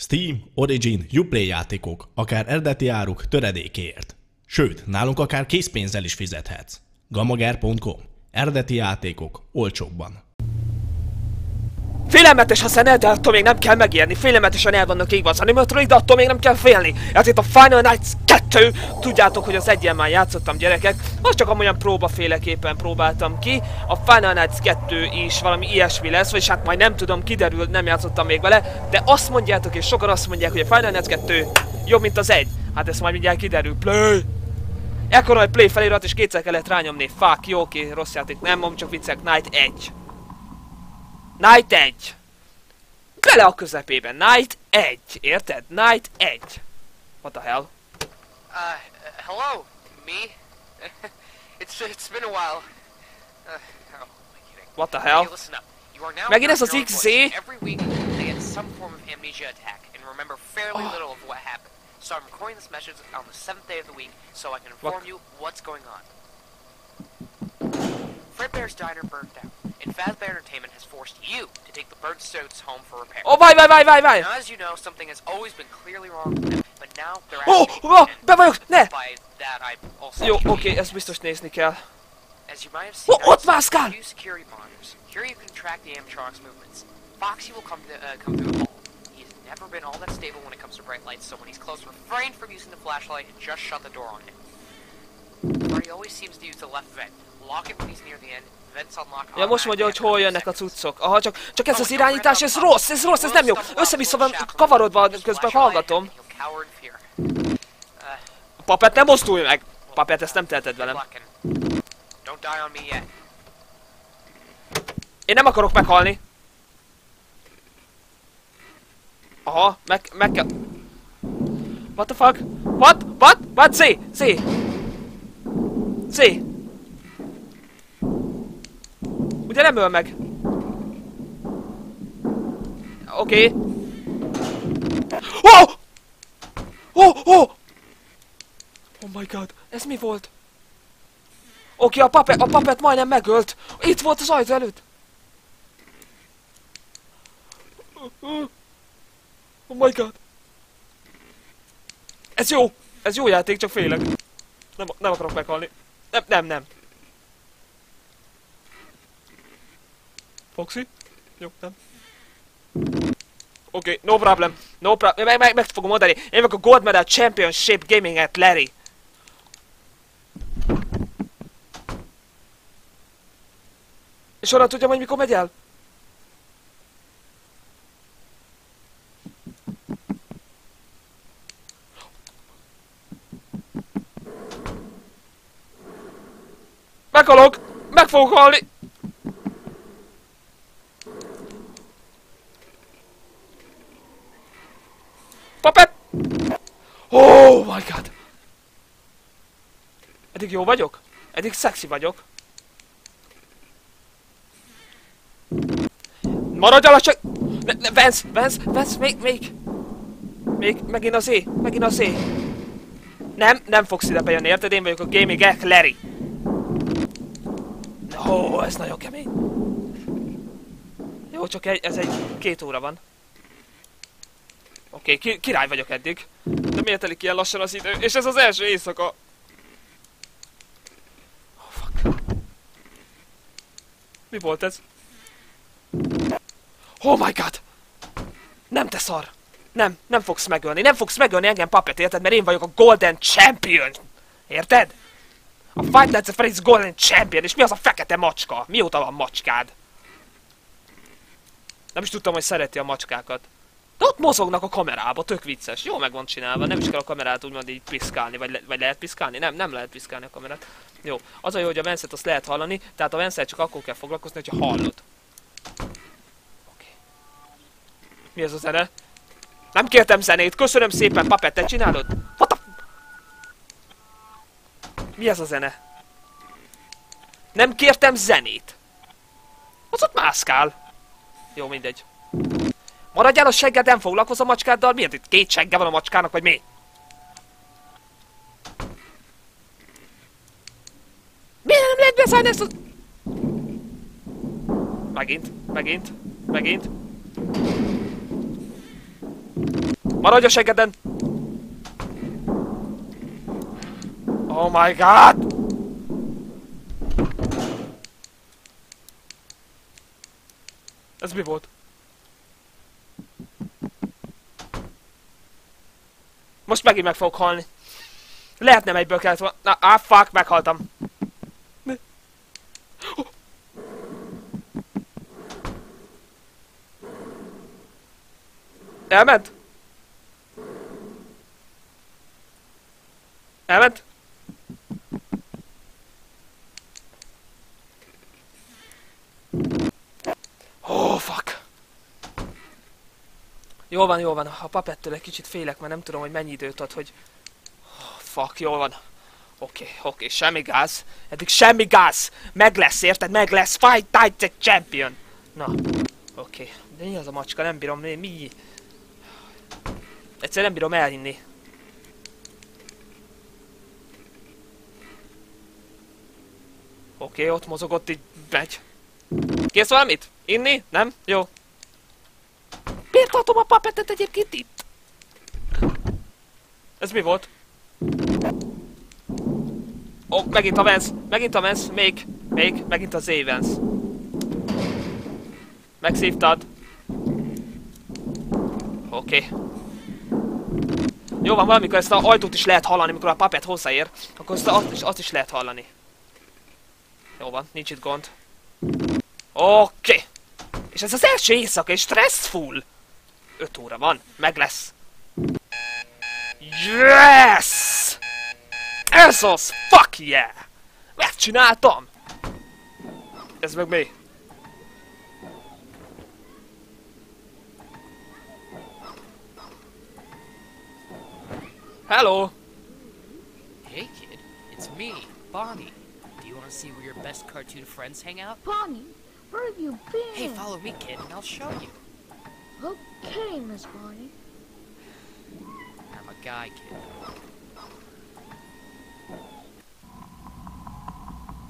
Steam, Origin, Uplay játékok, akár eredeti áruk töredékéért. Sőt, nálunk akár készpénzzel is fizethetsz. gamager.com. Eredeti játékok olcsóbban. Félelmetes a szene, de attól még nem kell megérni. Félelmetesen el vannak égve az animatronik, de attól még nem kell félni. Ez itt a Final Nights 2. Tudjátok, hogy az egyen már játszottam gyerekek. Most csak amolyan próbaféleképpen próbáltam ki. A Final Nights 2 is valami ilyesmi lesz, vagyis hát majd nem tudom, kiderül, nem játszottam még vele. De azt mondjátok, és sokan azt mondják, hogy a Final Nights 2 jobb, mint az egy. Hát ez majd mindjárt kiderül. Play! Ekkor egy play felirat, és kétszer kellett rányomni. Fuck, jó, oké, rossz játék. Nem mondom, csak viccek. Night 1. Night 1. Bele a közepébe. Night 1. Érted? Night 1. What the hell? Uh, hello, me. it's it's been a while. Uh, oh, am I kidding? What the hell? Listen up. You are now Megint ez az XZ? Every week they get some form of amnesia attack and remember fairly Oh. little of what happened. So I'm recording this message on the seventh day of the week so I can inform What? you what's going on. Fredbear's diner burned down, and Fazbear Entertainment has forced you to take the bird suits home for repair. Ó, várj, várj, várj, várj, várj! Now, as you know, something has always been clearly wrong with them, but now they're ó, me to- be ne! By that, I also Jó, mean- oké, ezt biztos nézni kell. As you might have seen, I mászkál! use security monitors. Here you can track the animatronic's movements. Foxy will come to, uh, come through the hall. He's never been all that stable when it comes to bright lights, so when he's close, refrain from using the flashlight and just shut the door on him. Ja, most mondja, hogy hol jönnek a cuccok. Aha, csak, csak ez az irányítás, ez rossz, ez rossz, ez nem jó. Össze-vissza van kavarodva, közben hallgatom. Papet nem mozdulj meg! Papet, ezt nem teheted velem. Én nem akarok meghalni. Aha, meg, meg kell... What the fuck? What? What? What? Z! Z! Z! Ugye nem öl meg? Oké. Okay. Oh! Oh! Oh! Oh my god, ez mi volt? Oké, a papet, a papet majdnem megölt. Itt volt az ajtó előtt. Oh my god. Ez jó. Ez jó játék, csak félek. Nem, nem akarok meghalni. Nem, nem, nem. Foxy? Jó, nem. Oké, okay, no problem. No problem. Meg, meg, meg fogom mondani. Én vagyok a Gold Medal Championship Gaming at Larry. És honnan tudjam, hogy mikor megy el? Meghalok! Meg fogok halni! Papet! Oh my god! Eddig jó vagyok? Eddig szexi vagyok. Maradj alacsony! Ne, ne, Vance, Vance, Vance, még, még! Még, megint az é, megint az é. Nem, nem fogsz ide bejönni, érted? Én vagyok a Gaming Larry. Ó, ez nagyon kemény. Jó, csak egy, ez egy két óra van. Oké, ki, király vagyok eddig. De miért telik ilyen lassan az idő? És ez az első éjszaka. Oh, fuck. Mi volt ez? Oh my god! Nem te szar! Nem, nem fogsz megölni, nem fogsz megölni engem papet, érted? Mert én vagyok a Golden Champion! Érted? A Fight Nights at Freddy's Golden Champion, és mi az a fekete macska? Mióta van macskád? Nem is tudtam, hogy szereti a macskákat. De ott mozognak a kamerába, tök vicces. Jó meg van csinálva, nem is kell a kamerát úgymond így piszkálni, vagy, le, vagy lehet piszkálni? Nem, nem lehet piszkálni a kamerát. Jó, az a jó, hogy a Vance-et azt lehet hallani, tehát a vance csak akkor kell foglalkozni, hogyha hallod. Oké. Mi ez a zene? Nem kértem zenét, köszönöm szépen, Papet, te csinálod? Mi ez a zene? Nem kértem zenét. Az ott mászkál. Jó, mindegy. Maradjál a segged, nem foglalkozom a macskáddal? Miért itt két segge van a macskának, vagy mi? Miért nem lehet beszállni ezt a... Megint, megint, megint. Maradj a segeden! Oh my god! Ez mi volt? Most megint meg fogok halni. Lehet nem egyből kellett volna. Na, ah, fuck, meghaltam. Mi? Oh. Elment? Elment? Oh, fuck. Jól van, jól van. A papettől egy kicsit félek, mert nem tudom, hogy mennyi időt ad, hogy... Oh, fuck, jól van. Oké, okay, oké, okay, semmi gáz. Eddig semmi gáz. Meg lesz, érted? Meg lesz. Fight Night the Champion. Na, oké. Okay. De mi az a macska? Nem bírom, mi? mi? Egyszerűen nem bírom elhinni. Oké, okay, ott mozogott, így megy. Kész valamit? Inni? Nem? Jó. Tartom a papetet egyébként itt? Ez mi volt? Ó, oh, megint a Vance, megint a Vance, még, még, megint az Evans. Megszívtad. Oké. Okay. Jó van, valamikor ezt a ajtót is lehet hallani, amikor a papet hozzáér, akkor azt, azt, is, azt is lehet hallani. Jó van, nincs itt gond. Oké. Okay. És ez az első éjszaka, és stressful. 5 óra van, meg lesz. Yes! Ez az! Fuck yeah! Megcsináltam! Ez meg mi? Hello! Hey kid, it's me, Bonnie. Do you want to see where your best cartoon friends hang out? Bonnie, where have you been? Hey, follow me, kid, and I'll show you. Okay, Miss Bonnie. I'm a guy, kid.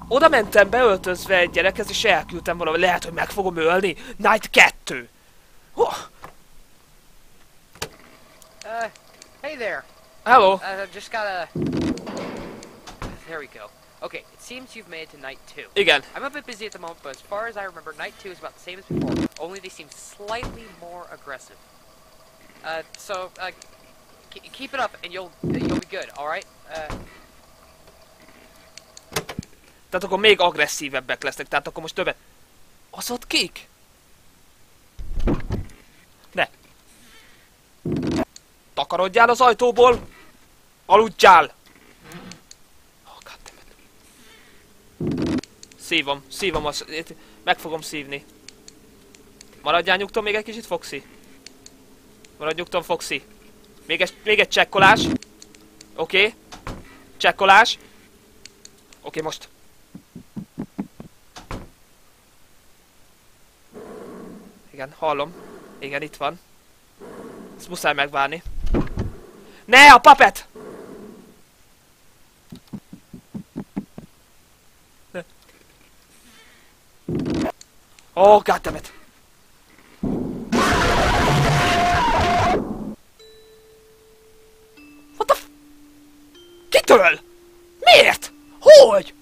Oda mentem beöltözve egy gyerekhez, és elküldtem valami. Lehet, hogy meg fogom ölni. Night 2. Oh. Uh, hey there. Hello. Uh, just got a... There we go. Okay, it seems you've made it to night two. Again. I'm a bit busy at the moment, but as far as I remember, night two is about the same as before, only they seem slightly more aggressive. Uh, so, uh, keep it up and you'll you'll be good, alright? Uh, Tehát akkor még agresszívebbek lesznek, tehát akkor most többet... Az ott kék? Ne. Takarodjál az ajtóból! Aludjál! Szívom, szívom, az, meg fogom szívni. Maradjál nyugton még egy kicsit, Foxy? Maradj nyugton, Foxy. Még egy, még egy csekkolás. Oké. Okay. Csekkolás. Oké, okay, most. Igen, hallom. Igen, itt van. Ezt muszáj megvárni. Ne, a papet! Oh, goddammit. What the f... Kitől? Miért? Hogy?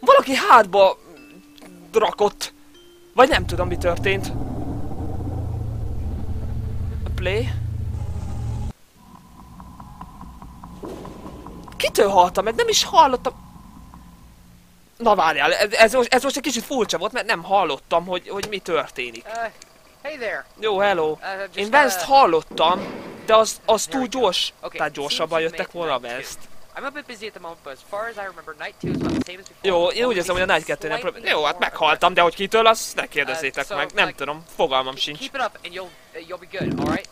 Valaki hátba rakott. Vagy nem tudom, mi történt. Play. Kitől haltam meg? Nem is hallottam. Na várjál, ez, ez, most, ez most egy kicsit furcsa volt, mert nem hallottam, hogy, hogy mi történik. uh, hey there. Jó, hello. Uh, just, Én Vance-t uh, hallottam, de az, az túl gyors. Okay, Tehát gyorsabban jöttek volna a Vance-t. Jó, én úgy érzem, hogy a Night seem 2 nem probléma. Jó, hát meghaltam, de hogy kitől, azt ne kérdezzétek Uh, so, meg. Nem tudom, fogalmam sincs. Uh? Uh,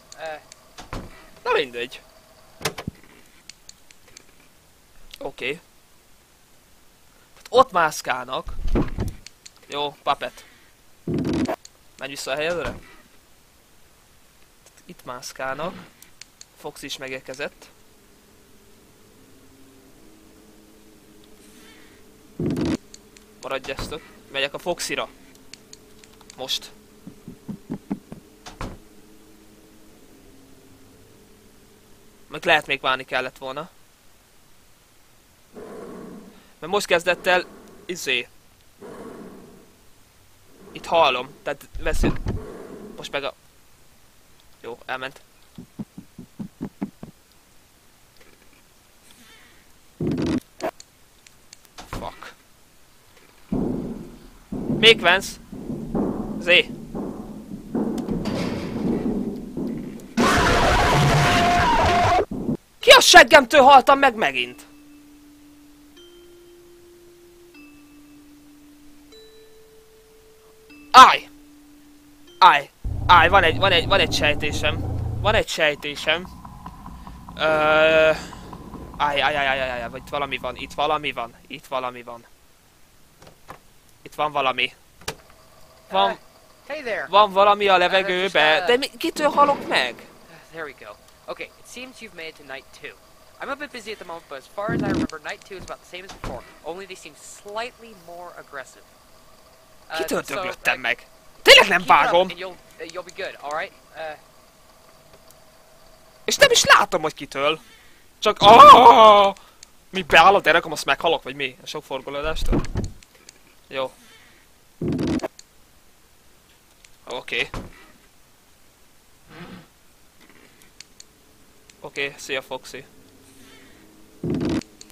Na mindegy. Oké. Okay. Ott mászkálnak. Jó, papet. Menj vissza a helyedre. Itt mászkálnak. Fox is megérkezett. Maradj ezt ott. Megyek a Foxira. Most. Meg lehet még várni kellett volna. Mert most kezdett el, izé. Itt hallom, tehát veszünk. Most meg a... Jó, elment. Fuck. Még Vance? Zé. Ki a seggemtől haltam meg megint? Állj! Állj! Állj, van egy, van egy, van egy sejtésem. Van egy sejtésem. Ö... Állj, állj, állj, állj, állj, állj, itt valami van, itt valami van, itt valami van. Itt van valami. Van, Uh, hey there. van valami a Uh, levegőbe, just, de uh, mi, kitől halok meg? There we go. Okay, it seems you've made it to night two. I'm a bit busy at the moment, but as far as I remember, night two is about the same as before, only they seem slightly more aggressive. Uh, Kitől so, döglöttem uh, meg? Tényleg nem vágom! uh? Uh, És nem is látom, hogy kitől. Csak ah! Mi beáll a derekom, azt meghalok, vagy mi? A sok forgolódástól? Jó. Oké. Okay. Oké, okay, szia Foxy.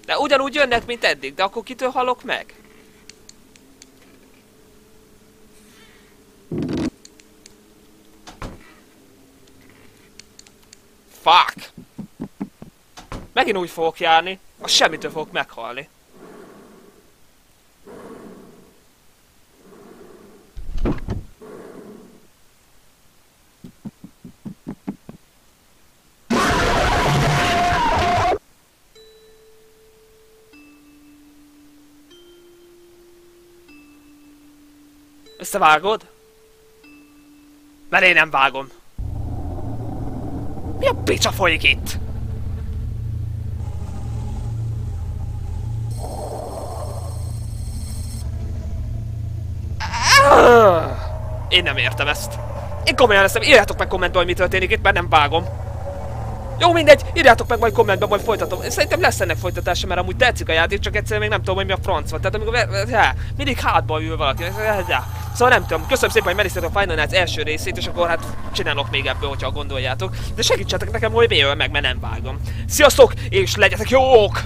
De ugyanúgy jönnek, mint eddig, de akkor kitől halok meg? Fuck! Megint úgy fogok járni, a semmitől fogok meghalni. Összevágod? Mert én nem vágom. Mi a picsa folyik itt? Én nem értem ezt. Én komolyan leszem, írjátok meg kommentben, hogy mi történik itt, mert nem vágom. Jó, mindegy, írjátok meg majd kommentben, majd folytatom. Szerintem lesz ennek folytatása, mert amúgy tetszik a játék, csak egyszerűen még nem tudom, hogy mi a franc van. Tehát amikor ja, mindig hátba ül valaki. Ja. Szóval nem tudom, köszönöm szépen, hogy megnéztétek a Final Nights első részét, és akkor hát csinálok még ebből, hogyha gondoljátok. De segítsetek nekem, hogy mi jön meg, mert nem vágom. Sziasztok, és legyetek jók!